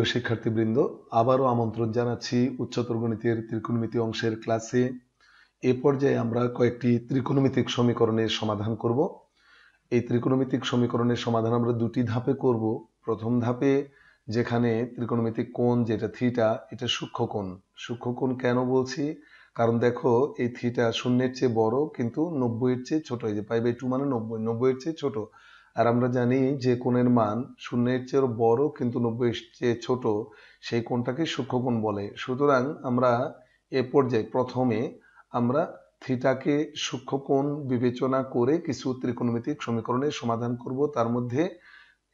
প্রিয় শিক্ষার্থীবৃন্দ, আবারও আমন্ত্রণ জানাচ্ছি উচ্চতর গণিতের ত্রিকোণমিতি অংশের ক্লাসে। এ পর্যায়ে আমরা কয়েকটি ত্রিকোণমিতিক সমীকরণের সমাধান করব। এই ত্রিকোণমিতিক সমীকরণের সমাধান আমরা দুটি ধাপে করব। প্রথম ধাপে যেখানে ত্রিকোণমিতিক কোণ যেটা থিটা, এটা সূক্ষ্ম কোণ। সূক্ষ্ম কোণ কেন বলছি? কারণ দেখো, এই থিটা শূন্যের চেয়ে বড়, কিন্তু নব্বইয়ের চেয়ে ছোট। এই যে পাই বাই টু মানে নব্বই, নব্বইয়ের চেয়ে ছোট। আর আমরা জানি যে কোণের মান শূন্যের চেয়ে বড় কিন্তু নব্বই চেয়ে ছোট, সেই কোণটাকে সূক্ষ্মকোণ বলে। সুতরাং আমরা এ পর্যায়ে প্রথমে আমরা থিটাকে সূক্ষ্মকোণ বিবেচনা করে কিছু ত্রিকোণমিতিক সমীকরণের সমাধান করব। তার মধ্যে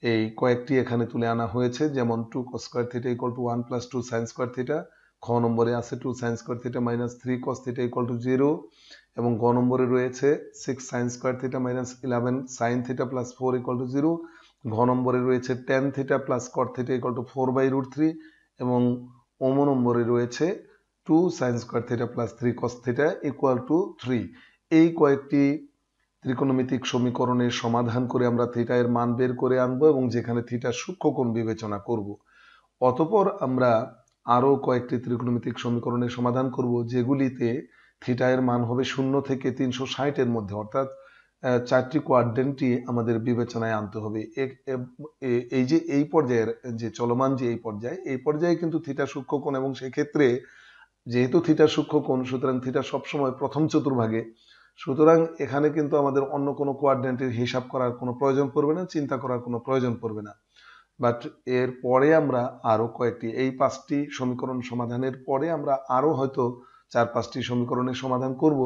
এই কয়েকটি এখানে তুলে আনা হয়েছে, যেমন two square theta equal to one plus two sine square theta খ নম্বরে আছে two sine square theta minus three cos theta equal to zero এবং গ নম্বরে রয়েছে six sine square theta minus eleven sine theta plus four equal to zero ঘ নম্বরে রয়েছে ten theta plus cot theta equal to four by root three এবং ওম নম্বরে রয়েছে two sine square theta plus three cos theta equal to three এই কয়েকটি ত্রিকোণমিতিক সমীকরণের সমাধান করে আমরা থিটা এর মান বের করে আনব এবং যেখানে থিটা সূক্ষ্মকোণ বিবেচনা করব। অতপর আমরা আরও কয়েকটি ত্রিকোণমিতিক সমীকরণের সমাধান করব, যেগুলিতে থিটা এর মান হবে শূন্য থেকে তিনশো ষাটের মধ্যে। অর্থাৎ চারটি কোয়াড্রেন্টই আমাদের বিবেচনায় আনতে হবে। এই যে, এই পর্যায়ের যে চলমান যে এই পর্যায়ে এই পর্যায়ে কিন্তু থিটা সূক্ষ্মকোণ এবং সেক্ষেত্রে যেহেতু থিটা সূক্ষ্মকোণ, সুতরাং থিটা সবসময় প্রথম চতুর্ভাগে। সুতরাং এখানে কিন্তু আমাদের অন্য কোনো কোয়াড্রেন্টের হিসাব করার কোনো প্রয়োজন পড়বে না, চিন্তা করার কোনো প্রয়োজন পড়বে না। বাট এর পরে আমরা আরও কয়েকটি, এই পাঁচটি সমীকরণ সমাধানের পরে আমরা আরও হয়তো চার পাঁচটি সমীকরণের সমাধান করব,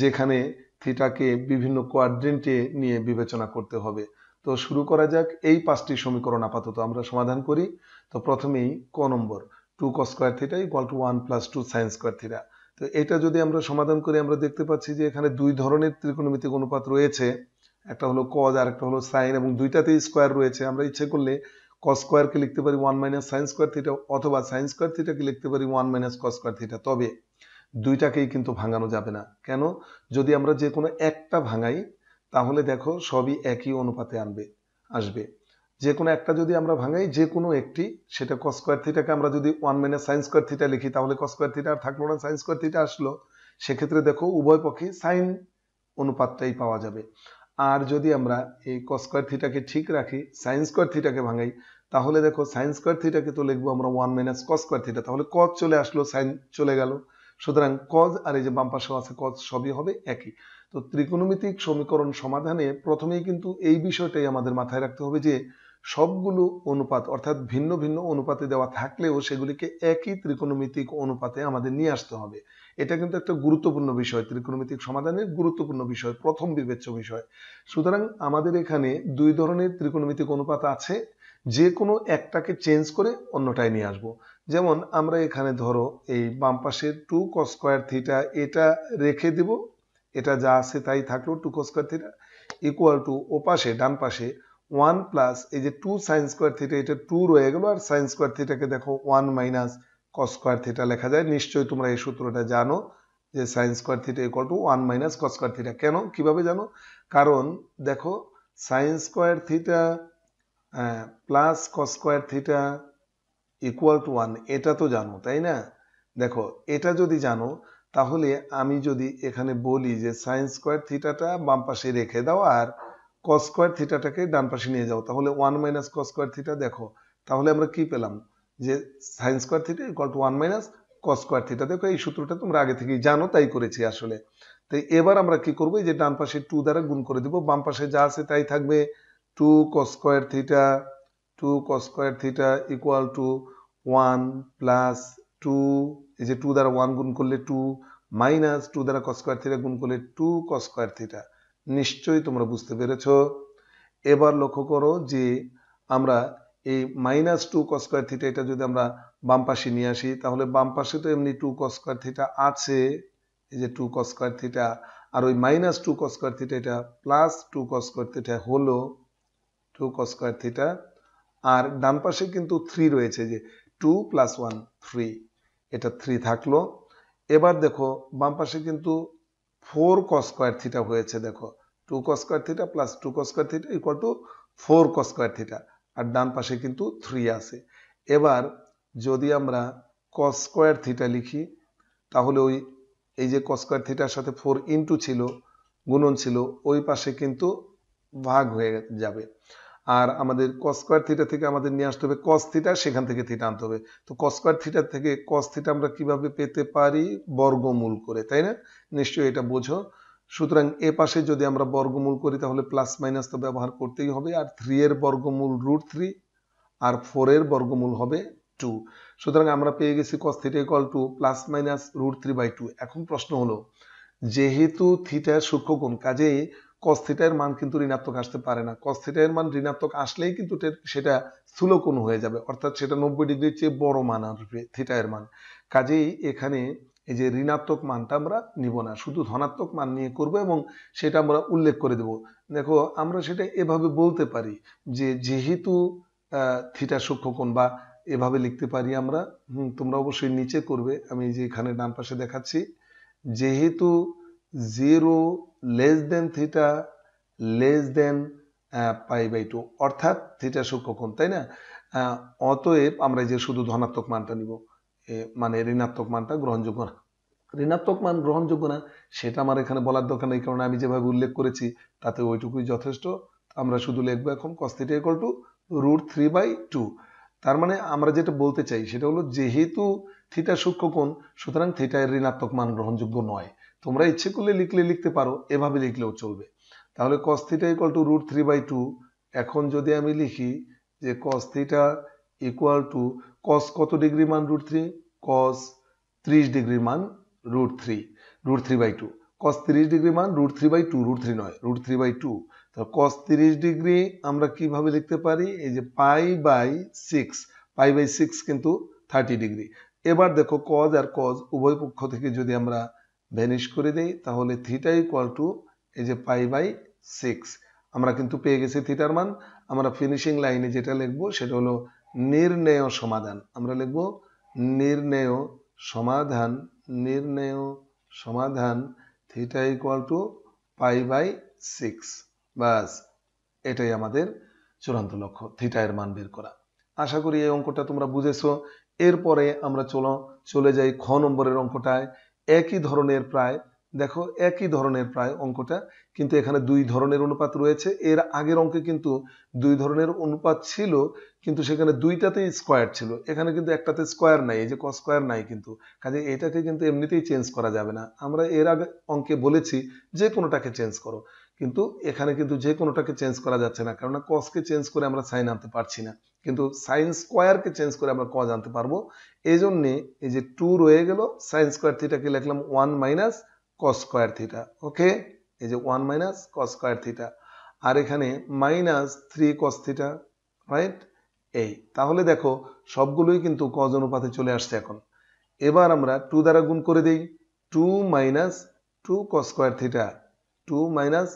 যেখানে থিটাকে বিভিন্ন কোয়াড্রেন্টে নিয়ে বিবেচনা করতে হবে। তো শুরু করা যাক, এই পাঁচটি সমীকরণ আপাতত আমরা সমাধান করি। তো প্রথমেই ক নম্বর two cos square theta equal to one plus two sine square theta তো এটা যদি আমরা সমাধান করি আমরা দেখতে পাচ্ছি যে এখানে দুই ধরনের ত্রিকোণমিতিক অনুপাত রয়েছে। একটা হলো কজ আর একটা হলো সাইন এবং দুইটাতেই স্কোয়ার রয়েছে। আমরা ইচ্ছে করলে কস স্কোয়ারকে লিখতে পারি one minus sine square theta অথবা সাইন স্কোয়ার থিটাকে লিখতে পারি one minus cos square theta তবে দুইটাকেই কিন্তু ভাঙানো যাবে না। কেন? যদি আমরা যে কোনো একটা ভাঙাই, তাহলে দেখো সবই একই অনুপাতে আনবে, আসবে। যে কোনো একটা যদি আমরা ভাঙাই, যে কোনো একটি, সেটা কস স্কোয়ার থিটাকে আমরা যদি one minus sine square theta লিখি, তাহলে কস স্কোয়ার থিটা আর থাকল না সাইন স্কোয়ার থিটা আসলো। সেক্ষেত্রে দেখো উভয় পক্ষে সাইন অনুপাতটাই পাওয়া যাবে। আর যদি আমরা এই কস স্কোয়ার থিটাকে ঠিক রাখি সাইন স্কোয়ার থিটাকে ভাঙাই, তাহলে দেখো সাইন স্কোয়ার থিটাকে তো লিখব আমরা one minus cos square theta তাহলে কজ চলে আসলো সাইন চলে গেল। সুতরাং কজ আর এই যে বাম পাশেও আছে কজ সবই হবে একই। তো ত্রিকোণমিতিক সমীকরণ সমাধানে প্রথমেই কিন্তু এই বিষয়টাই আমাদের মাথায় রাখতে হবে যে সবগুলো অনুপাত, অর্থাৎ ভিন্ন ভিন্ন অনুপাতে দেওয়া থাকলেও সেগুলিকে একই ত্রিকোণমিতিক অনুপাতে আমাদের নিয়ে আসতে হবে। এটা কিন্তু একটা গুরুত্বপূর্ণ বিষয়, ত্রিকোণমিতিক সমাধানের গুরুত্বপূর্ণ বিষয়, প্রথম বিবেচ্য বিষয়। সুতরাং আমাদের এখানে দুই ধরনের ত্রিকোণমিতিক অনুপাত আছে যে কোনো একটাকে চেঞ্জ করে অন্যটায় নিয়ে আসব। যেমন আমরা এখানে ধরো এই বাম পাশের টু কস্কোয়ার থিটা এটা রেখে দিব, এটা যা আছে তাই থাকল two cos square theta equal to ও পাশে, ডান পাশে ওয়ান প্লাস এই যে টু সাইন স্কোয়ার থিটা এটা টু রয়ে গেল আর সাইন স্কোয়ার থিটাকে দেখো one minus cos square theta লেখা যায়। নিশ্চয়ই তোমরা এই সূত্রটা জানো যে sine square theta equal to one minus cos square theta কেন? কীভাবে জানো? কারণ দেখো sine square theta plus cos square theta equal to one এটা তো জানো, তাই না? দেখো, এটা যদি জানো, তাহলে আমি যদি এখানে বলি যে সাইন স্কোয়ার থিটাটা বাম পাশে রেখে দাও আর কস স্কোয়ার থিটাটাকে ডান পাশে নিয়ে যাও, তাহলে one minus cos square theta দেখো, তাহলে আমরা কি পেলাম? যে sine square theta equal to one minus cos square theta দেখো এই সূত্রটা তোমরা আগে থেকেই জানো, তাই করেছি আসলে। তো এবার আমরা কি করব? যে ডান পাশে টু দ্বারা গুণ করে দিব, বাম পাশে যা আছে তাই থাকবে two cos square theta two cos square theta equal to one plus two এই যে টু দ্বারা ওয়ান গুণ করলে টু মাইনাস টু দ্বারা কস স্কোয়ার থিটা গুণ করলে টু কস স্কোয়ার থিটা নিশ্চয়ই তোমরা বুঝতে পেরেছ। এবার লক্ষ্য করো যে আমরা এই minus two cos square theta এটা যদি আমরা বাম পাশে নিয়ে আসি, তাহলে বাম পাশে তো এমনি টু কস স্কোয়ার থিটা আছে। এই যে টু কস স্কোয়ার থিটা আর ওই minus two cos square theta এটা plus two cos square theta হলো। টু কস স্কোয়ার থিটা আর ডান পাশে কিন্তু থ্রি রয়েছে যে টু প্লাস ওয়ান থ্রি এটা থ্রি থাকল। এবার দেখো, বাম পাশে কিন্তু ফোর কস স্কোয়ার থিটা হয়েছে, দেখো। Two cos square theta plus two cos square theta equal to four cos square theta আর ডান পাশে কিন্তু থ্রি আছে। এবার যদি আমরা কস স্কোয়ার থিটা লিখি, তাহলে ওই, এই যে কস স্কোয়ার থিটার সাথে ফোর ইন্টু ছিল, গুণন ছিল, ওই পাশে কিন্তু ভাগ হয়ে যাবে। আর আমাদের কস স্কোয়ার থিটা থেকে আমাদের নিয়ে আসতে হবে কস থিটা সেখান থেকে থিটা আনতে হবে। তো কস স্কোয়ার থিটা থেকে কস থিটা আমরা কীভাবে পেতে পারি? বর্গমূল করে, তাই না? নিশ্চয়ই এটা বোঝো। সুতরাং এ পাশে যদি আমরা বর্গমূল করি, তাহলে প্লাস মাইনাস তো ব্যবহার করতেই হবে। আর থ্রি এর বর্গমূল রুট থ্রি আর ফোর এর বর্গমূল হবে টু সুতরাং আমরা পেয়ে গেছি cos theta equal to plus minus root three by two এখন প্রশ্ন হলো, যেহেতু থিটার সূক্ষ্মকোণ, কাজেই কস থিটার মান কিন্তু ঋণাত্মক আসতে পারে না। কস থিটার মান ঋণাত্মক আসলেই কিন্তু সেটা স্থূলকোণ হয়ে যাবে। অর্থাৎ সেটা নব্বই ডিগ্রির চেয়ে বড় মান আসবে থিটার মান। কাজেই এখানে এই যে ঋণাত্মক মানটা আমরা নিব না। শুধু ধনাত্মক মান নিয়ে করব এবং সেটা আমরা উল্লেখ করে দেব। দেখো, আমরা সেটা এভাবে বলতে পারি যে যেহেতু থিটা সূক্ষ্মকোণ বা এভাবে লিখতে পারি আমরা তোমরা অবশ্যই নিচে করবে। আমি যে এখানে ডান পাশে দেখাচ্ছি। যেহেতু zero less than theta less than pi by two অর্থাৎ থিটা সূক্ষ্মকোণ তাই না? অতএব আমরা যে শুধু ধনাত্মক মানটা নিব মানে ঋণাত্মক মানটা গ্রহণযোগ্য না। ঋণাত্মক মান গ্রহণযোগ্য না, সেটা আমার এখানে বলার দরকার নেই, কারণ আমি যেভাবে উল্লেখ করেছি, তাতে ওইটুকুই যথেষ্ট। আমরা শুধু লিখব এখন cos theta equal to root three by two তার মানে আমরা যেটা বলতে চাই, সেটা হলো যেহেতু থিটা সূক্ষ্মকোণ সুতরাং থিটা এর ঋণাত্মক মান গ্রহণযোগ্য নয়। তোমরা ইচ্ছে করলে লিখলে লিখতে পারো, এভাবে লিখলেও চলবে। তাহলে cos theta equal to root three by two এখন যদি আমি লিখি যে থিটা ইকুয়াল টু কস কত ডিগ্রি মান রুট থ্রি কস ত্রিশ ডিগ্রি মান root three root three by two cos তিরিশ ডিগ্রি মান root three by two root three নয় রুট থ্রি বাই টু তো কস তিরিশ ডিগ্রি আমরা কীভাবে লিখতে পারি? এই যে pi by six pi by six কিন্তু থার্টি ডিগ্রি এবার দেখো কজ আর কজ উভয় পক্ষ থেকে যদি আমরা ভ্যানিশ করে দেই, তাহলে থিটা ইকুয়াল টু এই যে পাই বাই সিক্স আমরা কিন্তু পেয়ে গেছি থিটার মান। আমরা ফিনিশিং লাইনে যেটা লিখব, সেটা হলো নির্ণেয় সমাধান। আমরা লিখব নির্ণেয় সমাধান নির্ণেয় সমাধান theta equal to pi by six বাস এটাই আমাদের চূড়ান্ত লক্ষ্য থিটা এর মান বের করা। আশা করি এই অঙ্কটা তোমরা বুঝেছ। এরপরে আমরা চলো, চলে যাই খ নম্বরের অঙ্কটায়। একই ধরনের প্রায়, দেখো একই ধরনের প্রায় অঙ্কটা, কিন্তু এখানে দুই ধরনের অনুপাত রয়েছে। এর আগের অঙ্কে কিন্তু দুই ধরনের অনুপাত ছিল, কিন্তু সেখানে দুইটাতেই স্কোয়ার ছিল। এখানে কিন্তু একটাতে স্কোয়ার নাই, এই যে ক স্কোয়ার নাই কিন্তু। কাজে এটাকে কিন্তু এমনিতেই চেঞ্জ করা যাবে না। আমরা এর আগে অঙ্কে বলেছি, যে কোনোটাকে চেঞ্জ করো। কিন্তু এখানে কিন্তু যে কোনোটাকে চেঞ্জ করা যাচ্ছে না। কারণ কসকে চেঞ্জ করে আমরা সাইন আনতে পারছি না। কিন্তু সাইন স্কোয়ারকে চেঞ্জ করে আমরা কজ আনতে পারব। এই জন্যে এই যে টু রয়ে গেল সাইন স্কোয়ার থিটাকে লিখলাম one minus cos square theta okay এই যে one minus cos square theta আর এখানে minus three cos theta right এই। তাহলে দেখো, সবগুলোই কিন্তু কজ অনুপাতে চলে আসছে এখন। এবার আমরা টু দ্বারা গুণ করে দিই। Two minus two cos square theta two minus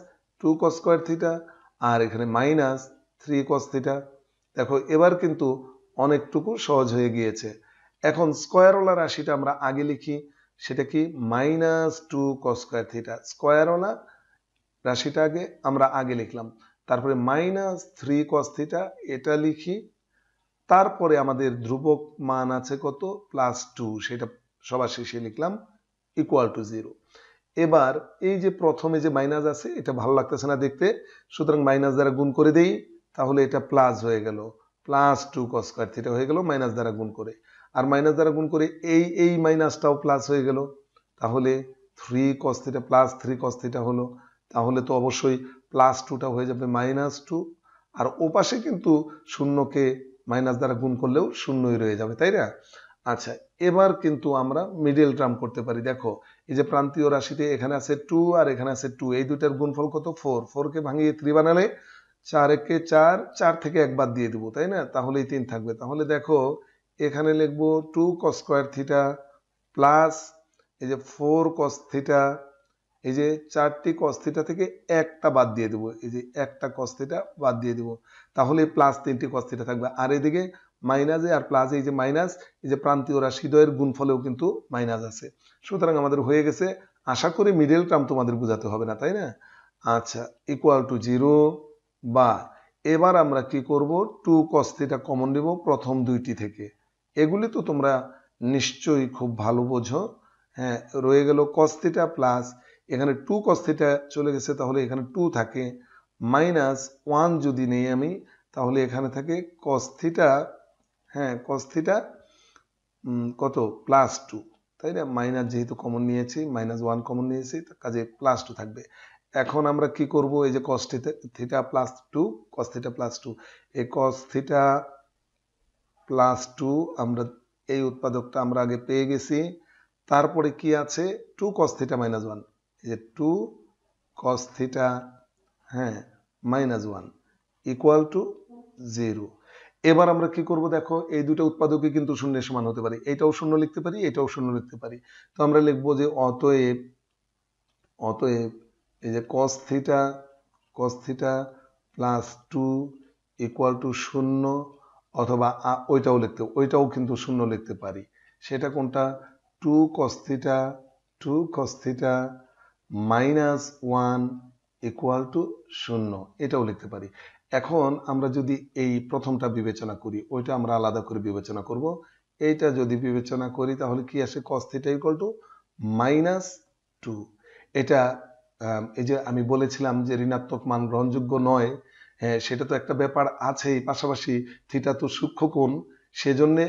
two cos square theta আর এখানে মাইনাস থ্রি কস থিটা দেখো, এবার কিন্তু অনেকটুকু সহজ হয়ে গিয়েছে। এখন স্কোয়ারওয়ালা রাশিটা আমরা আগে লিখি, সেটা কি? Minus two cos square theta স্কোয়ারওয়ালা রাশিটা আগে আমরা আগে লিখলাম। তারপরে মাইনাস থ্রি কস থিটা এটা লিখি। তারপরে আমাদের ধ্রুবক মান আছে কত? প্লাস টু সেটা সবার শেষে লিখলাম ইকুয়াল টু জিরো এবার এই যে প্রথমে যে মাইনাস আছে, এটা ভালো লাগতেছে না দেখতে। সুতরাং মাইনাস দ্বারা গুণ করে দেই, তাহলে এটা প্লাস হয়ে গেল। Plus two cos square theta হয়ে গেল মাইনাস দ্বারা গুণ করে। আর মাইনাস দ্বারা গুণ করে এই এই মাইনাসটাও প্লাস হয়ে গেল। তাহলে three cos theta plus three cos theta হলো। তাহলে তো অবশ্যই প্লাস টুটা হয়ে যাবে মাইনাস টু আর ওপাশে কিন্তু শূন্যকে মাইনাস দ্বারা গুণ করলেও শূন্যই রয়ে যাবে, তাই না? আচ্ছা এবার কিন্তু আমরা মিডল টার্ম করতে পারি। দেখো এই যে প্রান্তীয় রাশিতে এখানে আছে টু আর এখানে আছে টু এই দুটার গুণফল কত? ফোর ফোরকে ভাঙিয়ে থ্রি বানালে চার একে চার চার থেকে একবার দিয়ে দিব, তাই না? তাহলেই তিন থাকবে। তাহলে দেখো, এখানে লিখব two cos square theta plus এই যে ফোর কস থিটা এই যে চারটি কস থিটা থেকে একটা বাদ দিয়ে দেবো, এই যে একটা কস থিটা বাদ দিয়ে দেবো। তাহলে প্লাস তিনটি কস থিটা থাকবে। আর এদিকে মাইনাসে আর প্লাস এই যে মাইনাস, এই যে প্রান্তীয় রাশিদ্বয়ের গুণফলেও কিন্তু মাইনাস আছে। সুতরাং আমাদের হয়ে গেছে। আশা করি মিডল টার্ম তোমাদের বোঝাতে হবে না, তাই না? আচ্ছা ইকুয়াল টু জিরো বা এবার আমরা কি করব? টু কস্তিটা কমন নেব প্রথম দুইটি থেকে। এগুলি তো তোমরা নিশ্চয়ই খুব ভালো বোঝো। হ্যাঁ রয়ে গেল কস থিটা প্লাস এখানে টু কস্তিটা চলে গেছে, তাহলে এখানে টু থাকে। মাইনাস ওয়ান যদি নেই আমি, তাহলে এখানে থাকে কস থিটা হ্যাঁ কস থিটা কত? প্লাস টু তাই না? মাইনাস যেহেতু কমন নিয়েছি মাইনাস ওয়ান কমন নিয়েছি কাজে প্লাস টু থাকবে। এখন আমরা কি করব? এই যে cos theta plus two cos theta plus two এই কস থিটা প্লাস টু আমরা এই উৎপাদকটা আমরা আগে পেয়ে গেছি। তারপরে কি আছে? Two cos theta minus one এই যে টু কস থিটা হ্যাঁ minus one equal to zero এবার আমরা কি করব দেখো, এই দুটো উৎপাদকই কিন্তু শূন্যের সমান হতে পারে। এটাও শূন্য লিখতে পারি, এটাও শূন্য লিখতে পারি। তো আমরা লিখব যে অতএব অতএব এই যে cos theta cos theta plus two equal to শূন্য অথবা ওইটাও লিখতে, ওইটাও কিন্তু শূন্য লিখতে পারি। সেটা কোনটা? Two cos theta two cos theta minus one equal to শূন্য, এটাও লিখতে পারি। এখন আমরা যদি এই প্রথমটা বিবেচনা করি, ওইটা আমরা আলাদা করে বিবেচনা করব। এইটা যদি বিবেচনা করি, তাহলে কি আসে? Cos theta equal to minus two এটা এই যে আমি বলেছিলাম যে ঋণাত্মক মান গ্রহণযোগ্য নয় হ্যাঁ সেটা তো একটা ব্যাপার আছেই। পাশাপাশি থিটা তো সূক্ষ্ম কোণ, সেজন্যে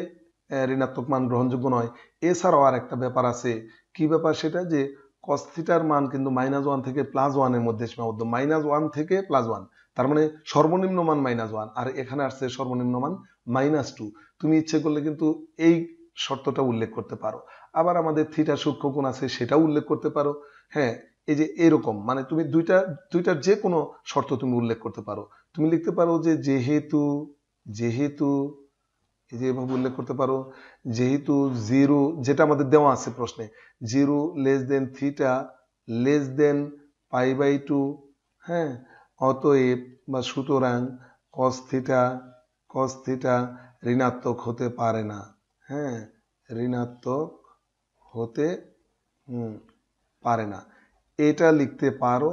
ঋণাত্মক মান গ্রহণযোগ্য নয়। এছাড়াও আর একটা ব্যাপার আছে। কি ব্যাপার সেটা? যে কস থিটার মান কিন্তু মাইনাস ওয়ান থেকে প্লাস ওয়ানের মধ্যে সীমাবদ্ধ। মাইনাস ওয়ান থেকে প্লাস ওয়ান তার মানে সর্বনিম্ন মান মাইনাস ওয়ান আর এখানে আসছে সর্বনিম্ন মান মাইনাস টু তুমি ইচ্ছে করলে কিন্তু এই শর্তটা উল্লেখ করতে পারো। আবার আমাদের থিটা সূক্ষ্ম কোণ আছে, সেটাও উল্লেখ করতে পারো। হ্যাঁ এই যে এরকম মানে তুমি দুইটা দুইটার যে কোনো শর্ত তুমি উল্লেখ করতে পারো। তুমি লিখতে পারো যে যেহেতু যেহেতু, এই যে এভাবে উল্লেখ করতে পারো, যেহেতু জিরো যেটা আমাদের দেওয়া আছে প্রশ্নে zero less than theta less than pi by two হ্যাঁ অতএব বা সুতরাং কস থিটা কস থিটা ঋণাত্মক হতে পারে না। হ্যাঁ ঋণাত্মক হতে পারে না। এটা লিখতে পারো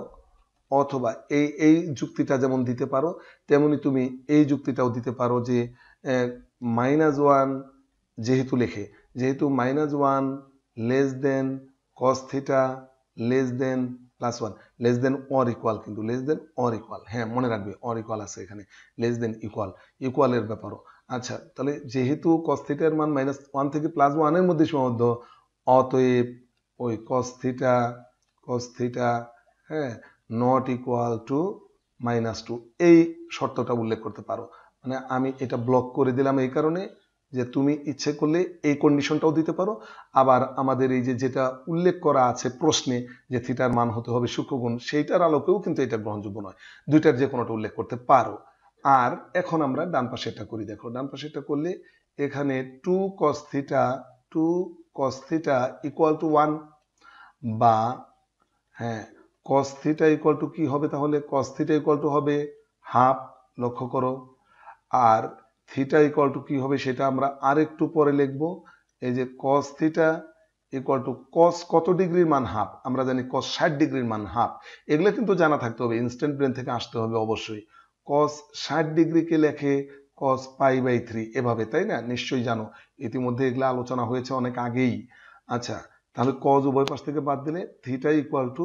অথবা এই এই যুক্তিটা যেমন দিতে পারো, তেমনি তুমি এই যুক্তিটাও দিতে পারো যে মাইনাস ওয়ান যেহেতু লেখে, যেহেতু minus one less than cos theta less than plus one less than or equal কিন্তু লেস দেন অর ইকুয়াল হ্যাঁ মনে রাখবে অর ইকুয়াল আছে এখানে লেস দেন ইকুয়াল ইকুয়ালের ব্যাপারও। আচ্ছা তাহলে যেহেতু কস থিটার মান মাইনাস ওয়ান থেকে প্লাস ওয়ানের মধ্যে সীমাবদ্ধ, অতএব ওই কস থিটা কস থিটা হ্যাঁ not equal to minus two এই শর্তটা উল্লেখ করতে পারো। মানে আমি এটা ব্লক করে দিলাম এই কারণে যে তুমি ইচ্ছে করলে এই কন্ডিশনটাও দিতে পারো। আবার আমাদের এই যে যেটা উল্লেখ করা আছে প্রশ্নে যে থিটার মান হতে হবে সূক্ষ্মগুণ, সেইটার আলোকেও কিন্তু এটা গ্রহণযোগ্য নয়। দুইটার যে কোনোটা উল্লেখ করতে পারো। আর এখন আমরা ডান পাশেরটা করি। দেখো, ডান পাশেরটা করলে এখানে two cos theta two cos theta equal to one বা হ্যাঁ কস থিটা ইকুয়াল টু কি হবে তাহলে? কস থিটা ইকুয়াল টু হবে হাফ লক্ষ্য করো। আর থিটা ইকুয়াল টু কি হবে সেটা আমরা আর একটু পরে লিখব। এই যে cos theta equal to cos কত ডিগ্রির মান হাফ আমরা জানি কস ষাট ডিগ্রির মান হাফ এগুলো কিন্তু জানা থাকতে হবে ইনস্ট্যান্ট ব্রেন থেকে আসতে হবে অবশ্যই। কস ষাট ডিগ্রিকে লেখে কস পাই বাই থ্রি এভাবে, তাই না? নিশ্চয়ই জানো। ইতিমধ্যে এগুলো আলোচনা হয়েছে অনেক আগেই। আচ্ছা তাহলে কজ উভয় পাশ থেকে বাদ দিলে theta equal to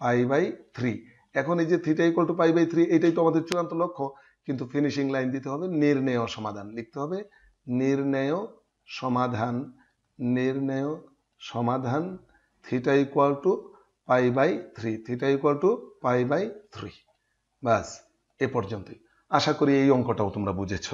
pi by three এখন এই যে theta equal to pi by three এটাই তো আমাদের চূড়ান্ত লক্ষ্য। কিন্তু ফিনিশিং লাইন দিতে হবে, নির্ণয় সমাধান লিখতে হবে। নির্ণয় সমাধান, নির্ণেয় সমাধান theta equal to pi by three theta equal to pi by three ব্যাস, এ পর্যন্তই। আশা করি এই অঙ্কটাও তোমরা বুঝেছ।